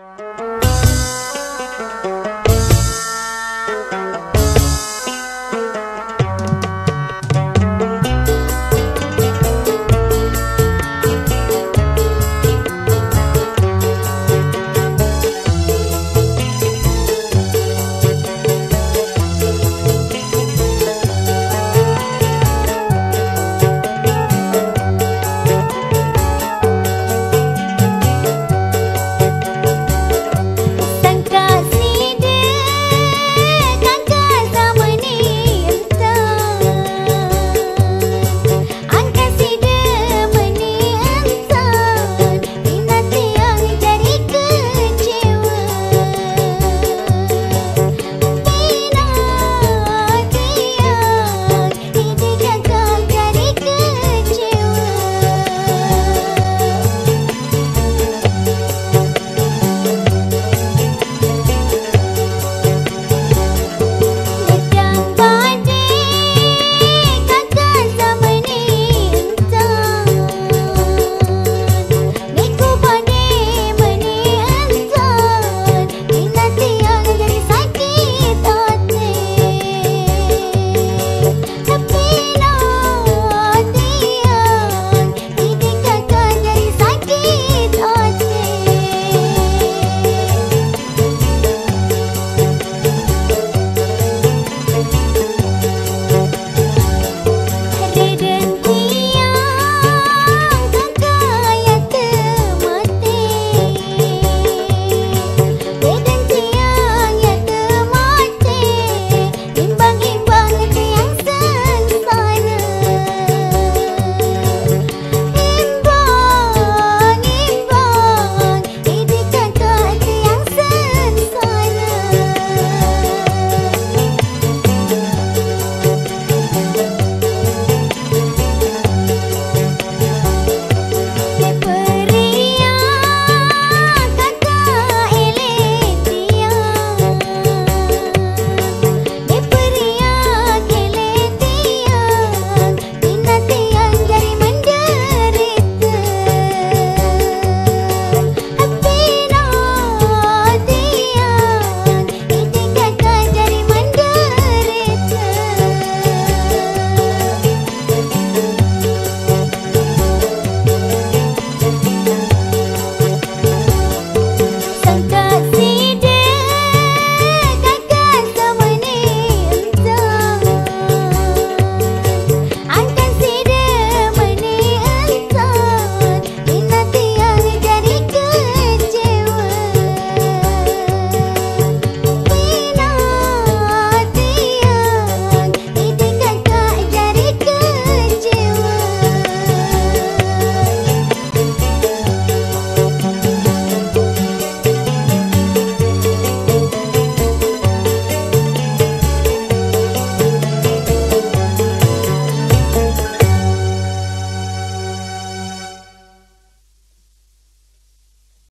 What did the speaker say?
Bye.